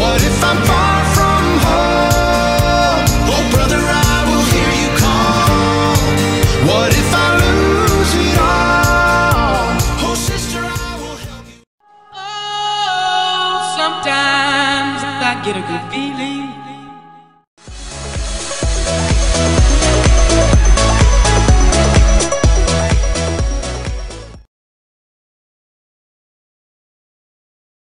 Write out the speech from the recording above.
What if I'm far from home? Oh, brother, I will hear you call. What if I lose it all? Oh, sister, I will help you. Oh, sometimes I get a good feeling